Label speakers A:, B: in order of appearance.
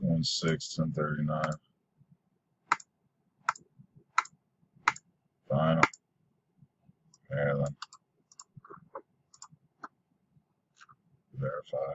A: one six ten thirty nine. Final. Maryland. Verify.